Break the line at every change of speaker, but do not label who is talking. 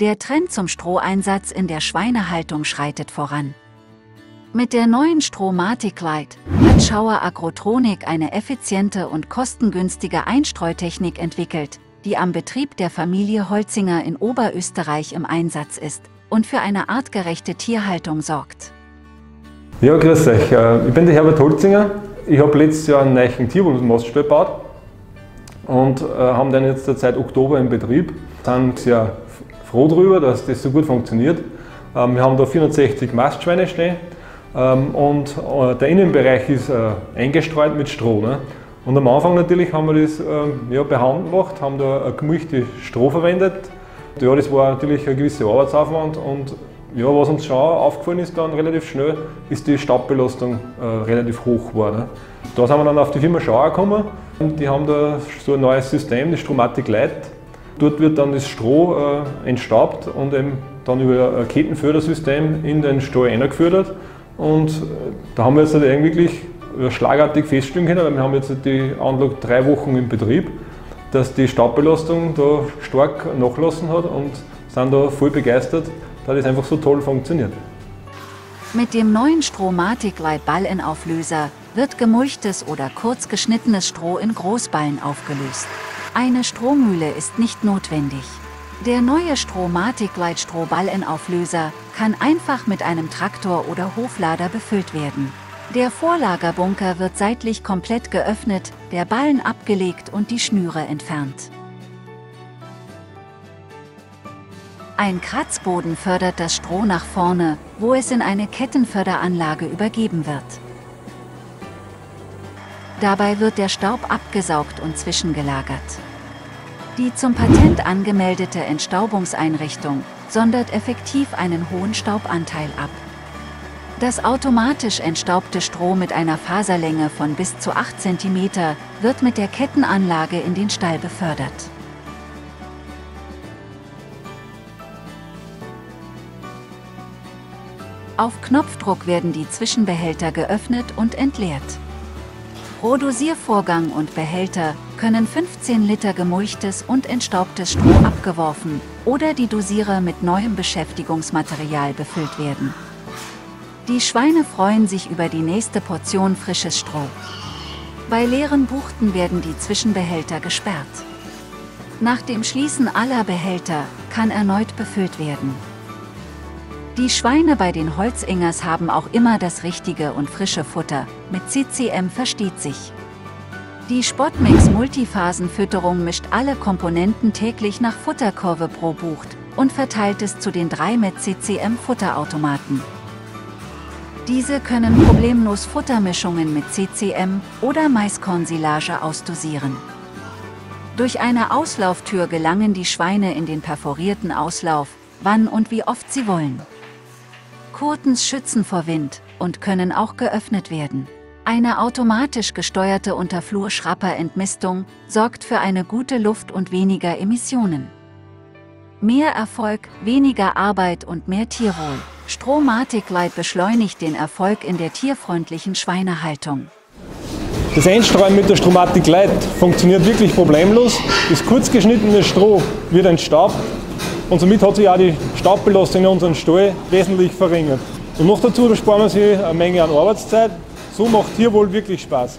Der Trend zum Stroheinsatz in der Schweinehaltung schreitet voran. Mit der neuen Stromatic Light hat Schauer Agrotronik eine effiziente und kostengünstige Einstreutechnik entwickelt, die am Betrieb der Familie Holzinger in Oberösterreich im Einsatz ist und für eine artgerechte Tierhaltung sorgt.
Ja, grüß euch. Äh, ich bin der Herbert Holzinger. Ich habe letztes Jahr einen neuen Tierwohnmaststall gebaut und äh, haben den jetzt seit Oktober in Betrieb. Sind sehr froh darüber, dass das so gut funktioniert. Ähm, wir haben da 460 Mastschweine stehen ähm, und äh, der Innenbereich ist äh, eingestreut mit Stroh. Ne? Und am Anfang natürlich haben wir das ähm, ja, per Hand gemacht, haben da ein gemischtes Stroh verwendet. Ja, das war natürlich ein gewisser Arbeitsaufwand und ja, was uns schon aufgefallen ist dann relativ schnell, ist die Staubbelastung äh, relativ hoch war. Da sind wir dann auf die Firma Schauer gekommen. Die haben da so ein neues System, das Stromatic Light. Dort wird dann das Stroh äh, entstaubt und eben dann über ein Kettenfördersystem in den Stall eingeführt. Und äh, da haben wir jetzt halt wirklich schlagartig feststellen können, weil wir haben jetzt die Anlage drei Wochen im Betrieb, dass die Staubbelastung da stark nachlassen hat und sind da voll begeistert, dass das einfach so toll funktioniert.
Mit dem neuen Stromatic Light Ballenauflöser wird gemulchtes oder kurz geschnittenes Stroh in Großballen aufgelöst. Eine Strohmühle ist nicht notwendig. Der neue Stromatic Light Strohballenauflöser kann einfach mit einem Traktor oder Hoflader befüllt werden. Der Vorlagerbunker wird seitlich komplett geöffnet, der Ballen abgelegt und die Schnüre entfernt. Ein Kratzboden fördert das Stroh nach vorne, wo es in eine Kettenförderanlage übergeben wird. Dabei wird der Staub abgesaugt und zwischengelagert. Die zum Patent angemeldete Entstaubungseinrichtung sondert effektiv einen hohen Staubanteil ab. Das automatisch entstaubte Stroh mit einer Faserlänge von bis zu 8 cm wird mit der Kettenanlage in den Stall befördert. Auf Knopfdruck werden die Zwischenbehälter geöffnet und entleert. Pro Dosiervorgang und Behälter können 15 Liter gemulchtes und entstaubtes Stroh abgeworfen oder die Dosierer mit neuem Beschäftigungsmaterial befüllt werden. Die Schweine freuen sich über die nächste Portion frisches Stroh. Bei leeren Buchten werden die Zwischenbehälter gesperrt. Nach dem Schließen aller Behälter kann erneut befüllt werden. Die Schweine bei den Holzingers haben auch immer das richtige und frische Futter, mit CCM versteht sich. Die Spotmix Multiphasenfütterung mischt alle Komponenten täglich nach Futterkurve pro Bucht und verteilt es zu den drei mit CCM Futterautomaten. Diese können problemlos Futtermischungen mit CCM oder Maiskornsilage ausdosieren. Durch eine Auslauftür gelangen die Schweine in den perforierten Auslauf, wann und wie oft sie wollen. Kurtens schützen vor Wind und können auch geöffnet werden. Eine automatisch gesteuerte Unterflurschrapper-Entmistung sorgt für eine gute Luft und weniger Emissionen. Mehr Erfolg, weniger Arbeit und mehr Tierwohl. Stromatic Light beschleunigt den Erfolg in der tierfreundlichen Schweinehaltung.
Das Einstreuen mit der Stromatic Light funktioniert wirklich problemlos. Das kurzgeschnittene Stroh wird entstaubt und somit hat sich auch die Staubbelastung in unserem Stall wesentlich verringert. Und noch dazu, da sparen wir sich eine Menge an Arbeitszeit. So macht Tierwohl wirklich Spaß.